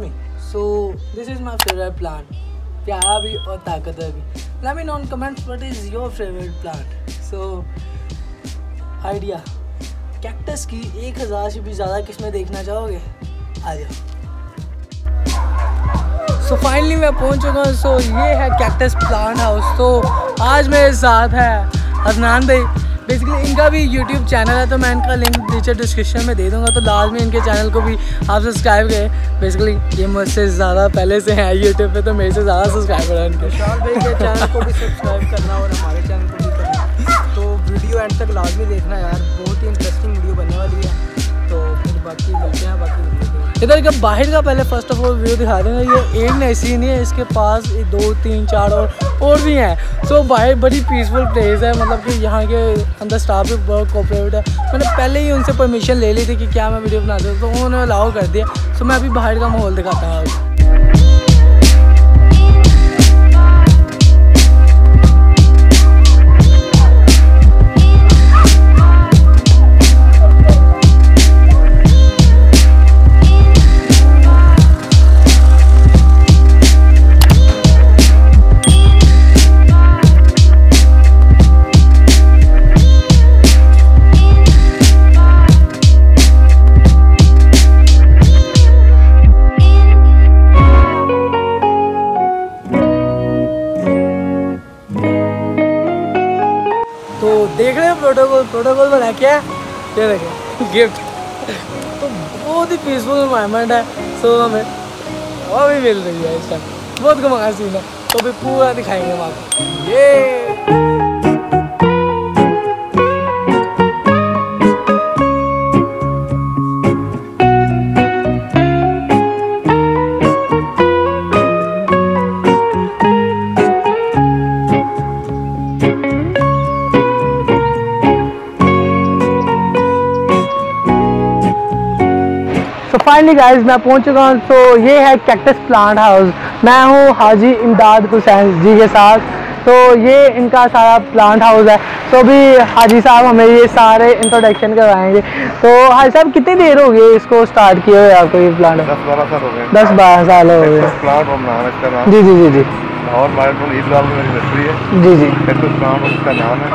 me. So, this is my favorite plant. प्यारा भी और ताकतवर भी. Me know in comments what is your favorite plant. So, idea. Cactus की एक हज़ार से भी ज़्यादा किस्में देखना चाहोगे आ जाओ सो फाइनली मैं पहुँच चुका हूँ सो ये है कैक्टस प्लांट हाउस तो आज मेरे साथ है अदनान भाई बेसिकली इनका भी यूट्यूब चैनल है तो मैं इनका लिंक नीचे डिस्क्रिप्शन में दे दूँगा तो लास्ट में इनके चैनल को भी आप सब्सक्राइब करें। बेसिकली ये मुझसे ज़्यादा पहले से हैं यूट्यूब पे तो मेरे से ज़्यादा सब्सक्राइबर हैं इनके। चैनल को भी सब्सक्राइब करना और हमारे चैनल को भी करना। तो वीडियो एंड तक लाजमी देखना यार, बहुत ही इंटरेस्टिंग वीडियो बनने वाली है। तो फिर बाकी मिलते हैं, बाकी इधर का बाहर का पहले फ़र्स्ट ऑफ़ ऑल व्यू दिखा देंगे। ये एक नहीं है। इसके पास दो, तीन, चार और और भी हैं। तो बाहर बड़ी पीसफुल प्लेस है। मतलब कि यहाँ के अंदर स्टाफ भी बहुत कोऑपरेट है। मैंने पहले ही उनसे परमिशन ले ली थी कि क्या मैं वीडियो बना दूँ तो उन्होंने अलाउ कर दिया। सो मैं अभी बाहर का माहौल दिखाता हूँ क्या? ये देखो गिफ्ट तो बहुत ही पीसफुल इन्वायरमेंट है सो में हवा भी मिल रही है इस टाइम बहुत घुमा सीन है तो भी पूरा दिखाएँगे हम आपको ये फाइनली गाइस मैं पहुँच चुका हूँ। तो ये है कैक्टस प्लांट हाउस मैं हूँ हाजी इमदाद हुसैन जी के साथ। तो ये इनका सारा प्लांट हाउस है। तो भी हाजी साहब हमें ये सारे इंट्रोडक्शन करवाएँगे। तो हाजी साहब कितनी देर हो गई इसको स्टार्ट किए हुए आपको ये प्लांट दस बारह साल हो गए। दस बारह साल हो गए। जी जी जी जी। और मार्टन ईदगाह में मेरी नर्सरी है। जी जी। प्लांट उसका नाम है।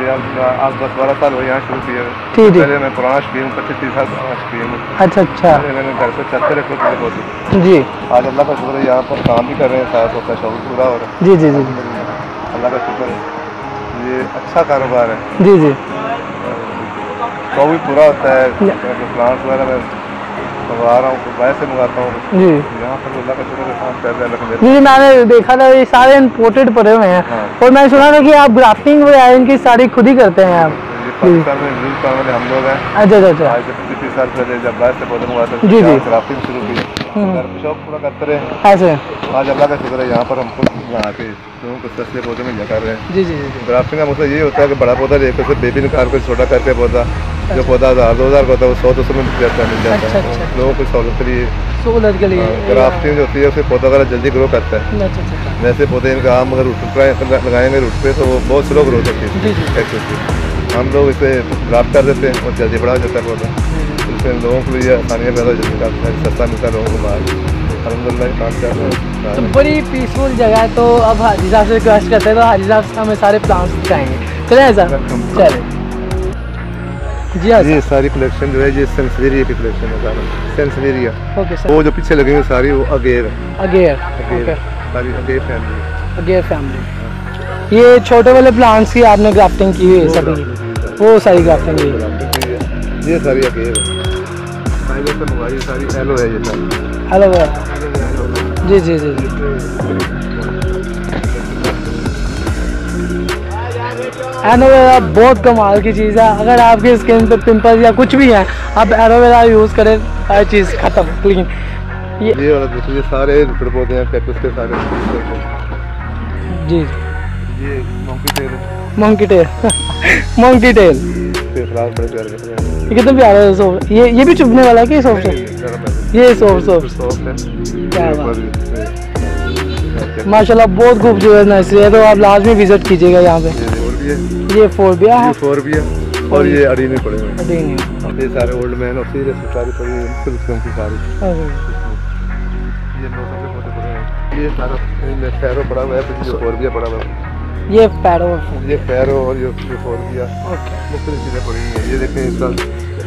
ये अब आज दस बारह साल हो यहाँ शुरू किए ठीक, ठीक। पहले मैं पुराना शकीन पच्चीस तीस साल पुराना हूँ। अच्छा अच्छा। पहले मैंने घर पे छत पे रखे थे बहुत जी। आज अल्लाह का शुक्र है यहाँ पर काम भी कर रहे हैं होता है शौक पूरा हो रहा जी जी जी अल्लाह का शुक्र है। ये अच्छा कारोबार है। जी जी। शौक भी पूरा होता है। प्लांट्स वगैरह मंगवा रहा हूँ बाहर से मंगाता हूँ। जी। यहाँ पर अल्लाह का शुक्र काम कर रहे हैं जी मैंने देखा था ये सारे इम्पोर्टेड पड़े हुए हैं। हाँ। और मैंने सुना था की आप ग्राफ्टिंग वगैरह इनकी सारी खुद ही करते हैं आप। हम लोग हैं। अच्छा अच्छा अच्छा। साल पहले जब बाहर से पौधे मंगवाते जी, जी। ग्राफ्टिंग शुरू की घर पे शौक पूरा करते रहे। ऐसे आज अल्लाह का शुक्र है यहाँ पर हमको यहाँ के लोगों को सस्ते पौधे मिल कर रहे जी जी जी ग्राफ्टिंग का मतलब ये होता है कि बड़ा पौधा लेकर से बेबी निकाल कर छोटा करके पौधा जो पौधा हज़ार दो हज़ार का होता है वो सौ दो सौ में मिल जाता है मिल जाता अच्छा, है अच्छा। लोगों को सहूलत के लिए। सहूलत के लिए ग्राफ्टिंग जो होती है उससे पौधा वगैरह जल्दी ग्रो करता है। अच्छा अच्छा अच्छा। वैसे पौधे इनका आम अगर रूट लगाएँगे रूट पे तो वो बहुत स्लो ग्रोथ होती। है। हम लोग इसे ग्राफ्ट कर देते हैं और जल्दी बढ़ा जाता है पौधा। इससे लोगों के लिए आसानियाँ पैदा हो जाती है सस्ता मिलता है लोगों को बाहर। अलहमदिल्ला काम कर रहे तो हैं बड़ी पीसफुल जगह है तो अब हाजी साहब से रिक्वेस्ट करते हैं तो हाजी साहब हमें सारे प्लांट्स दिखाएँगे। चले सर चले। जी हाँ ये सारी। कलेक्शन जो है ये सेंसवेरिया की कलेक्शन है सारा। सेंसवेरिया ओके सर वो जो पीछे लगी हुई सारी वो अगेर है। अगेर ओके सारी अगेर फैमिली अगेयर फैमिली ये छोटे वाले प्लांट्स की आपने ग्राफ्टिंग की हुई है सभी? वो सारी ग्राफ्टिंग की ये सारी अगेर है। फाइबर से मंगवाई सारी। एलो है ये सारी। हेलो भैया जी जी जी जी। एलोवेरा बहुत कमाल की चीज़ है। अगर आपकी स्किन पे पिंपल या कुछ भी है आप एलोवेरा यूज़ करें हर चीज़ ख़त्म क्लीन ये ये वाला ये सारे पेड़ पौधे हैं कैक्टस के सारे जी। ये मोंकी है। मंकी टेल मंकी टेल इसके फ्लावर बड़े प्यारे लग रहे हैं ये कितना प्यारा है सॉफ्ट ये ये भी चुभने वाला है कि सॉफ्ट ये है? ये सॉफ्ट सॉफ्ट सॉफ्ट है। क्या बात। ऊपर माशाल्लाह बहुत खूबसूरत नर्सरी है तो आप लाजमी विज़िट कीजिएगा यहाँ पे। ये भी है। ये फोरबिया है। और ये अड़ी में पड़े हुए हैं। ये सारे ओल्ड मैन और सीरियस सारी पड़ी हुई है। मुख्तलिफ़ किस्म की सारी। ये सारा फैरो पड़ा हुआ है फिर जो फोरबिया पड़ा हुआ है। ये पैरों ये फैरो और ये फोरबिया ओके मुख्तलिफ़ चीज़ें पड़ी हैं। ये देखें इसका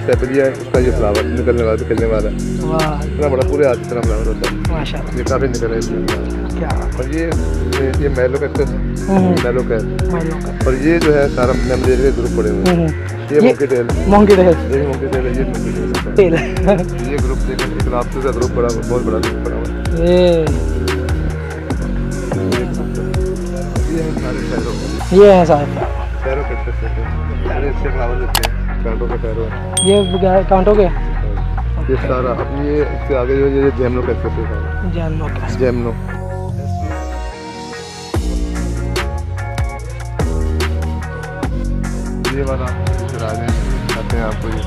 स्टेपलिया है इसका ये फ्लावर निकलने वाला खिलने वाला है। वाह। इतना बड़ा पूरे हाथ इतना फ्लावर होता है। माशाल्लाह। ये काफ़ी निकल रहा है क्या और ये ये- ये मैलो हम्म। मैलो का और ये जो है सारा मेमलेरिया के ग्रुप पड़े हुए हैं। हम्म। ये ये- मोंकी टेल मोंकी टेल ये मोंकी टेल है ये मोंकी टेल है। ये ग्रुप देखें एक लापसी का ग्रुप बड़ा बहुत बड़ा ग्रुप बड़ा हुआ है। का फैरो है ये बगैर कांटों के? ये सारा अब ये इससे आगे जो ये जेमनो कैक्टस है। सारा जानवर का जेमनो। ये वाला इधर आ जाए हैं आपको ये।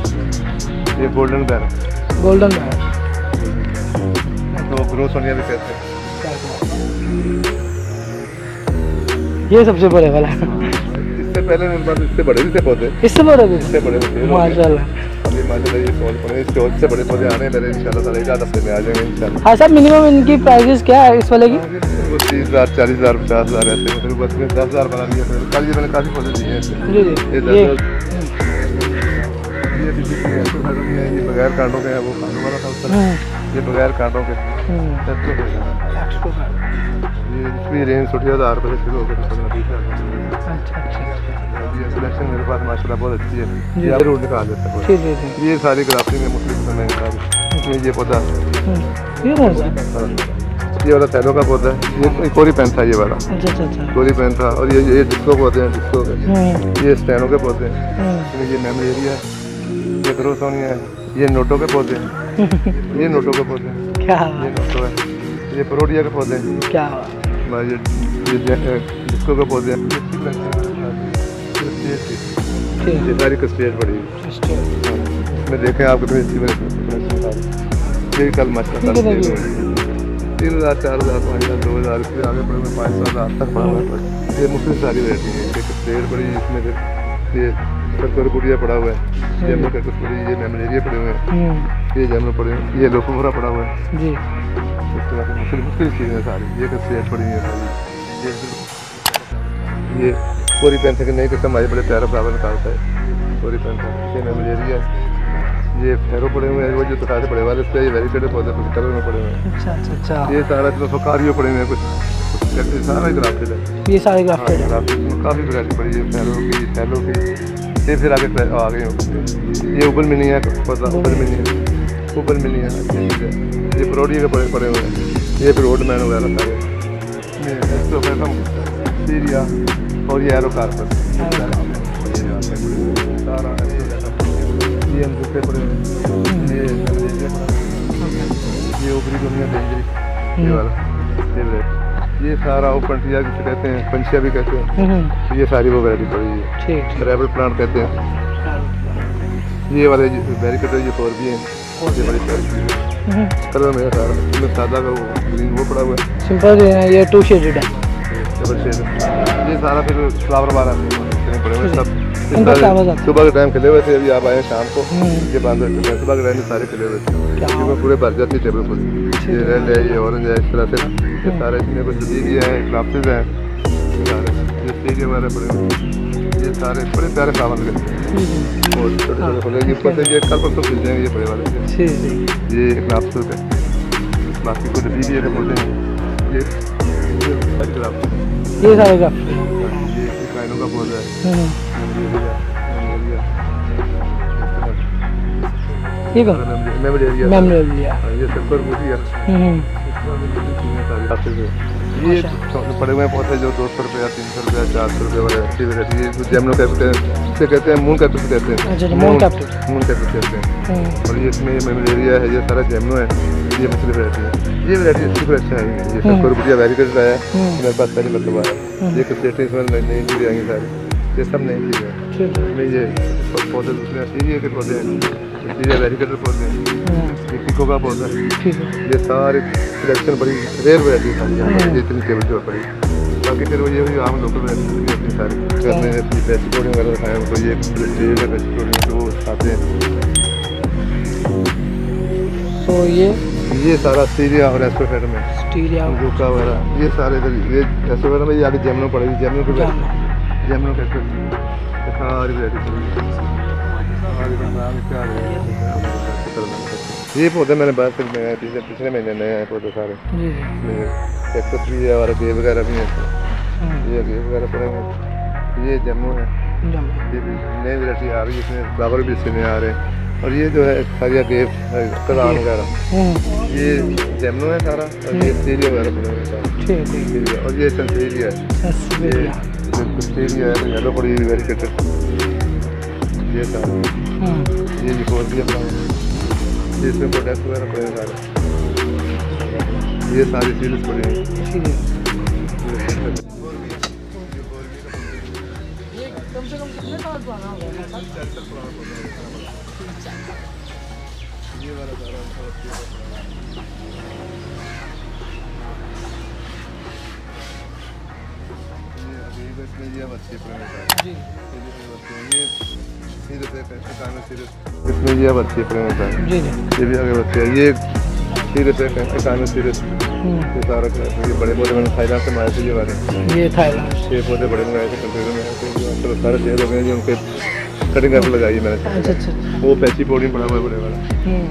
ये गोल्डन बैर गोल्डन है तो ग्रो सोनिया भी कहते हैं? ये सबसे बड़े वाला। इससे पहले मेरे पास इससे बड़े भी थे पौधे। इससे बड़े भी? इससे बड़े माशाल्लाह। पर है से हाँ मिनिमम इनकी क्या है इस वाले की? तीस हज़ार चालीस हज़ार पचास हज़ार ऐसे फिर बस में दस हज़ार बना दिया कल ये मैंने काफ़ी पौधे दिए हैं ये है बगैर कांटों के है वो वाला था हम्म, ये बगैर कांटों के। ये इसकी रेंज छोटी हज़ार रुपये से शुरू होकर अच्छा अच्छा ये सिलेक्शन मेरे पास माशाल्लाह बहुत अच्छी है। ये रोड निकाल देता है। ये सारी ग्राफ्टिंग है मुख्तलिफ़ किस्म सारी ये ये पौधा। हम्म, ये कौन सा? हाँ। ये वाला थैलो का पौधा है। ये कोरी पेन था ये वाला। अच्छा अच्छा अच्छा। कोरी पेन था। और ये ये डिस्को पौधे हैं डिस्को हम्म, ये स्टैनो के पौधे हैं। हम्म, ये मेमलेरिया ये ग्रोसोनिया है। ये नोटो के पौधे हैं। ये नोटो के पौधे हैं। क्या ये नोटो है। ये प्रोडिया के पौधे हैं। क्या ये ये के पौधे ये सारी कस्टेट पड़ी इसमें देखें आप कितनी अच्छी बनी ये कल ठीक तीन हज़ार चार हज़ार पाँच हज़ार दो हज़ार इसके आगे पड़े हुए पाँच सौ हज़ार तक पड़ा ये मुख्तलिफ़ सारी वैरायटी है। एक कस्टेट पड़ी इसमें फिर ये सरकर गुड़िया पड़ा हुआ है। जेमनो कैक्टस पड़ी ये मेमलेरिया पड़े हुए हैं। हम्म, ये जेमनो पड़े हैं। ये लोफोरा पड़ा हुआ है। जी। सारी। ये कस्टेट पड़ी है सारी। ये ये कोरी पेन से नई किस्म बड़े प्यारा फ्लावर निकालता है। पेन से। ये मेमलेरिया है। ये फेरो पड़े हुए हैं वो जो दिखाते बड़े वाले पे ये वेरिकेटेड पौधे कुछ कलर में पड़े हुए हैं। अच्छा अच्छा अच्छा। ये सारा जो फकारियो पड़े हुए हैं कुछ सारा ग्राफ्टेड है। ये सारे ग्राफ्टेड है। ग्राफ्टेड में काफ़ी वैरायटी पड़ी है फेरो की थैलो की। ये फिर आगे आ गई हो। ये उबल मिनी है पौधा उबल मिनी है उबल मिनी है। ये चीज़ है। ये प्रोडिया के पड़े पड़े हुए हैं ये फिर रोड मैन वगैरह सारे सीरिया और ये एरो एस्ट्रोफेटम ये हम पड़े हुए ये। ये ऊपरी दुनिया डेंजरी ये वाला ये ये सारा ओपनटिया जिसे कहते हैं पंचिया भी कहते हैं ये सारी वो वैरायटी पड़ी है ट्रैवल प्लांट कहते हैं ये वाले बैरिकेड ये फोर भी हैं ये है हम्म, है है टू शेडेड है ये सारा फिर फ्लावर वाला हैं। सुबह के टाइम खिले हुए थे अभी आप आए शाम को हम्म, ये बंद हो चुके हैं सुबह के टाइम सारे खिले हुए थे क्योंकि पूरे भर जाती है टेबल फुल ये रेड है ये ऑरेंज है इस तरह से सारे इसमें कुछ लीगी है ग्राफ्टिस हैं सारे ये वगैरह पड़े हैं। सारे बड़े प्यारे हैं। हम्म, और छोटे छोटे फूल ये से ये कल परसों खिल जाएँगे ये बड़े वाले। ठीक ठीक ये एक नापसुल है। बाकी कुछ बीबी के पौधे हैं। ये ये सारी ये सारे ग्राफ्टेड ये राइनो का पौधा है। हम्म, मेमोरिया मेमोरिया ये कौन मेमोरिया मेमोरिया ये सबकर बूटी है। हम्म, ये पड़े हुए पौधे जो दो सौ रुपया तीन सौ रुपया चार सौ रुपये वाले अच्छी वैरायटी ये जो जेमनो कहते हैं इसे कहते हैं मून कैक्टस कहते हैं। अच्छा, अच्छा, मून कैक्टस कहते हैं। हम्म, और ये इसमें ये मेमोरिया है ये सारा जेमनो है ये मुख्तलिफ़ वैरायटी है। ये वैरायटी अच्छी फिर अच्छा है ये। सबको रुपया वेरिकेट आया हम्म। मेरे पास पहले मतलब आया ये कस्टेटिंग इसमें नई चीज़ें हैं सारी। ये सब नई चीज़ें हैं। है। ये पौधे दूसरे के पौधे हैं। सीरिया वेरिकेटर पौधे हैं। ये पिको का पौधा है। ठीक है। ये सारी सिलेक्शन बड़ी रेयर वैरायटी सारी पर ये इतनी टेबल जो पड़ी बाकी फिर वो ये हुई आम लोकल वैरायटी अपनी सारी। करने अपनी बेस्ट वगैरह दिखाया उनको ये है बेस्ट कोडिंग तो वो खाते हैं। तो ये? ये सारा सीरिया और एस्ट्रोफेट में स्टीरिया गुक्का वगैरह ये सारे इधर ये एस्ट्रोफेट में ये आगे जेमनो पड़ेगी जेमनो की जेमनो के सारी वैरायटी है ये पौधे मैंने बात कर में पिछले पिछले महीने नए आए पौधे सारे। जी। जी कैक्टस भी है और गे वगैरह भी हैं। हम्म, ये गे वगैरह पड़े हैं। ये जम्मू है। ये भी नई वैरायटी आ रही है इसमें फ्लावर भी इसमें आ रहे हैं। और ये जो है सारिया गेव कलान वगैरह। हम्म, ये जेमनो है सारा और ये सीरिया वगैरह हुए हैं सारे। और ये सेंसेरिया है। ये सस्पेरिया है येलो पड़ी हुई वेरिकेटेड ये सारा हम्म, ये भी दिया फ्लावर ये इसमें प्रोडक्ट वगैरह पड़े हैं सारे ये सारी सीरीज़ पड़ी हैं ये कम से कम कितने साल पुराना हो गया है जी इसमें ये अब अच्छी प्रेम होता है। जी जी। ये भी आगे बढ़ते हैं। ये सीरियस है इकानवे सीरियस हम्म, ये सारा का- ये बड़े पौधे मैंने थाईलैंड से मारे थे ये वाले। ये थाईलैंड छः पौधे बड़े मंगाए थे कंप्यूटर में। आजकल सारे शेयर हो गए जो उनके कटिंग करके लगाई मैंने। अच्छा अच्छा अच्छा, वो पैसी पौड़ी पड़ा हुआ है बड़े वाला। हम्म,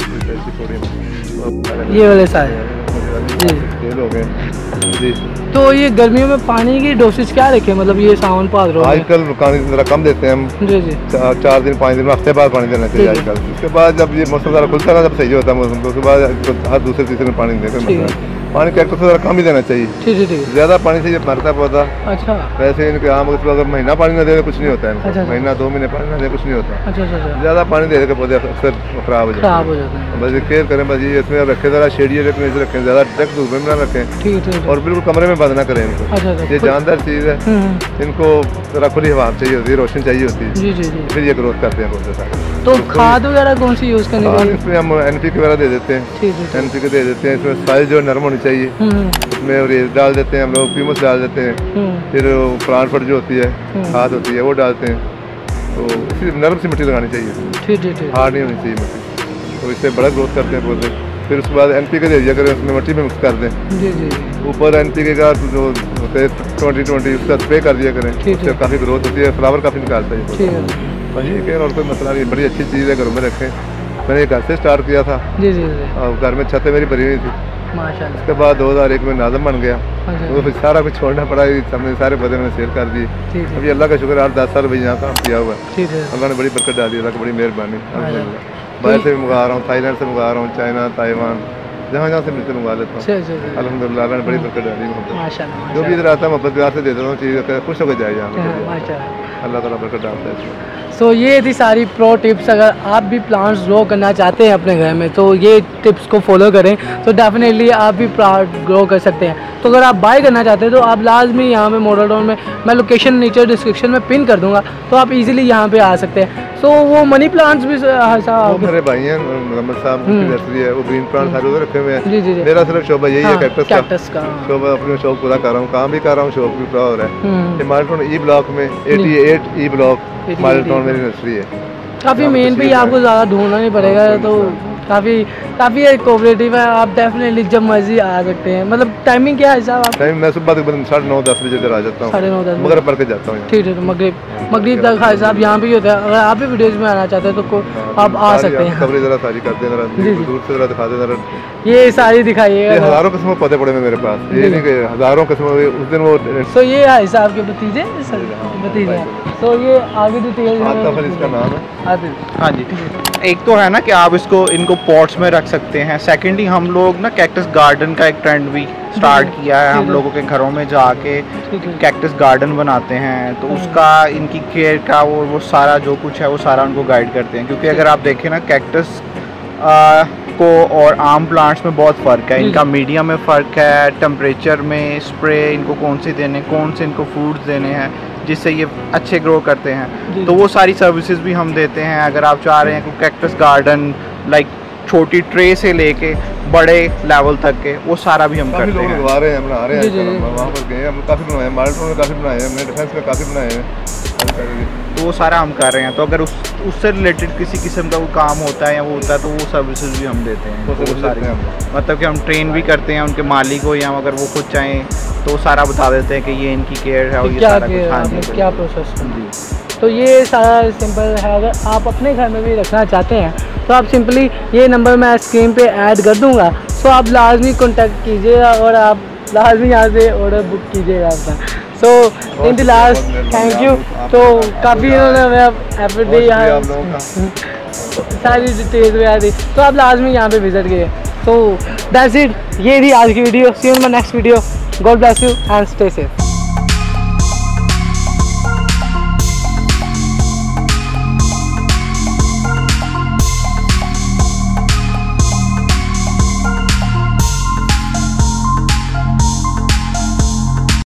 पौड़ी ये वाले सारे। जी। हो गए जी। तो ये गर्मियों में पानी की डोसेज क्या रखे मतलब ये सावन भाद्रो में आजकल पानी जरा कम देते हैं हम। जी जी। चार चार दिन पाँच दिन में हफ़्ते बाद पानी देना चाहिए आजकल। उसके बाद जब ये मौसम ज़रा खुलता है ना जब सही होता है मौसम। तो उसके बाद हर दूसरे तीसरे में पानी देते हैं। पानी को ज़रा कम ही देना चाहिए। ठीक है ठीक है ज़्यादा पानी से ये मरता है पौधा। अच्छा। वैसे इनके आम उसको अगर महीना पानी ना दे तो कुछ नहीं होता है अच्छा, अच्छा। महीना दो महीने पानी ना दे कुछ नहीं होता। अच्छा अच्छा अच्छा। ज़्यादा पानी दे के पौधे अक्सर ख़राब हो जाते खराब हो जाते बस ये केयर करें बस ये इसमें रखें ज़रा शेडिए रखें ज़्यादा डायरेक्ट धूप में ना रखें। ठीक है और बिल्कुल कमरे में बंद ना करें इनको। अच्छा ये जानदार चीज़ है। हम्म, हम्म, इनको ज़रा खुली हवा चाहिए होती है रोशनी चाहिए होती। है फिर ये ग्रोथ करते हैं पौधे सारे तो खाद वगैरह कौन सी यूज़ करनी चाहिए? इसमें हम एन पी वगैरह दे देते हैं। ठीक एन पी दे देते हैं। इसमें साइज़ जो नरम होनी चाहिए। हम्म, हम्म, उसमें रेस डाल देते हैं हम लोग प्यूमस डाल देते हैं। हम्म, फिर फट जो होती है हम्म। खाद होती है वो डालते हैं। तो इसी नरम सी मिट्टी लगानी चाहिए। ठीक ठीक ठीक। हार्ड नहीं होनी चाहिए मिट्टी। तो इससे बड़ा ग्रोथ करते हैं पौधे। फिर उसके बाद एन पी के दे दिया करें उसमें मिट्टी में मिक्स कर दें। ऊपर एन पी के का जो होते हैं ट्वेंटी ट्वेंटी उसका स्प्रे कर दिया करें। उससे काफ़ी ग्रोथ होती है फ्लावर काफ़ी निकालता है ठीक। है और कोई मसला नहीं बड़ी अच्छी चीज़ है घरों में रखें। मैंने घर से स्टार्ट किया था। जी जी जी। और घर में छतें मेरी भरी हुई थी। उसके बाद दो हज़ार एक में नाजम बन गया। तो फिर सारा कुछ छोड़ना पड़ा हमने सारे पौधे मैंने सेल कर दिए। अभी अल्लाह का शुक्र आठ दस साल भाई यहाँ काम किया हुआ है। अल्लाह ने बड़ी बरकत डाली अल्लाह की बड़ी मेहरबानी। बाहर से भी मंगा रहा हूँ थाईलैंड से मंगा रहा हूँ चाइना ताइवान। जहाँ जहाँ से मिलते मंगवा लेता हूँ अलहमदिल्ला अच्छा अच्छा अल्हम्दुलिल्लाह अल्लाह ने बड़ी बरकत डाली मोहब्बत जो भी इधर आता है मोहब्बत प्यार से दे देता हूँ चीज़ खुश होकर जाए यहाँ अल्लाह ताला बरकत डालता है सो ये थी सारी प्रो टिप्स अगर आप भी प्लांट्स ग्रो करना चाहते हैं अपने घर में तो ये टिप्स को फॉलो करें. तो डेफिनेटली आप भी प्लांट ग्रो कर सकते हैं. तो अगर आप बाय करना चाहते हैं तो आप लाजमी यहाँ पे मॉडल टाउन में मैं लोकेशन नीचे डिस्क्रिप्शन में पिन कर दूँगा तो आप इजीली यहाँ पे आ सकते हैं। सो वो मनी प्लांट्स भी हाँ, मेरे भाई हैं मोहम्मद साहब नर्सरी है वो ग्रीन प्लांट सारे उधर रखे हुए हम्म। जी, जी। हैं मेरा सिर्फ़ शोभा यही है हाँ, कैक्टस का। हाँ। शोभा अपने शौक पूरा कर रहा हूँ काम भी कर रहा हूँ शौक भी पूरा हो रहा है। हम्म, हिमालटन ई ब्लॉक में 88 ई ब्लॉक 88 हिमालटन मेरी नर्सरी है। काफ़ी मेन ही तस्वीर आपको ज़्यादा ढूंढना नहीं पड़ेगा तो काफ़ी काफ़ी कोऑपरेटिव है आप डेफिनेटली जब मर्ज़ी आ सकते हैं। मतलब टाइमिंग क्या है साहब आप टाइम मैं सुबह तकरीबन साढ़े नौ दस बजे इधर आ जाता हूँ। साढ़े नौ दस मगर पढ़ के जाता हूँ। ठीक है मगरिब मगरिब तक खाए साहब यहाँ पे ही होता है। अगर आप भी वीडियोज़ में आना चाहते हैं तो हाँ, आप आ सकते हैं। कवरेज जरा सारी करते हैं जरा जी। दूर से जरा दिखा दे जरा ये सारी ये दिखाइएगा हज़ारों किस्म के पौधे पड़े हुए मेरे पास। ये नहीं कि हज़ारों किस्म के उस दिन वो सो ये है साहब के भतीजे? भतीजे। तो ये आगे डिटेल आतफ अली इसका नाम है। आतिफ। हाँ जी। एक तो है ना कि आप इसको इनको पॉट्स में रख सकते हैं। सेकेंडली हम लोग ना कैक्टस गार्डन का एक ट्रेंड भी स्टार्ट किया है। हम लोगों के घरों में जाके कैक्टस गार्डन बनाते हैं। तो हम्म। उसका इनकी केयर का वो वो सारा जो कुछ है वो सारा उनको गाइड करते हैं। क्योंकि अगर आप देखें ना कैक्टस को और आम प्लांट्स में बहुत फ़र्क है। इनका मीडियम में फ़र्क है टेम्परेचर में स्प्रे इनको कौन से देने कौन से इनको फूड्स देने हैं जिससे ये अच्छे ग्रो करते हैं। तो वो सारी सर्विसेज़ भी हम देते हैं। अगर आप चाह रहे हैं कि कैक्टस गार्डन लाइक छोटी ट्रे से लेके बड़े लेवल तक के वो सारा भी हम करते हैं हैं लगवा रहे हैं आ रहे हैं हैं हैं हैं। हम वहाँ पर गए हम काफ़ी बनाए हैं माल्टो में काफ़ी बनाए हैं हमने डिफेंस में काफ़ी बनाए हैं हम। तो वो सारा हम कर रहे हैं तो अगर उस उससे रिलेटेड किसी किस्म का वो काम होता है या वो होता है तो वो सर्विसेज़ भी हम देते हैं। वो वो सारी। मतलब कि हम ट्रेन भी करते हैं उनके मालिक हो या अगर वो खुद चाहें तो सारा बता देते हैं कि ये इनकी केयर है और ये क्या सारा कुछ हाँ जी क्या प्रोसेस जी। तो ये सारा सिंपल है अगर आप अपने घर में भी रखना चाहते हैं तो आप सिंपली ये नंबर मैं स्क्रीन पे ऐड कर दूँगा। तो आप लाजमी कांटेक्ट कीजिएगा और आप लाजमी यहाँ से ऑर्डर बुक कीजिएगा आपका so in the last thank you तो काफ़ी इन्होंने हमें एफर्ट दी यहाँ सारी डिटेल्स वगैरह दी। तो आप लाजमी यहाँ पे विज़िट किए। तो दैट्स इट ये थी आज की video see you in my next video God bless you and stay safe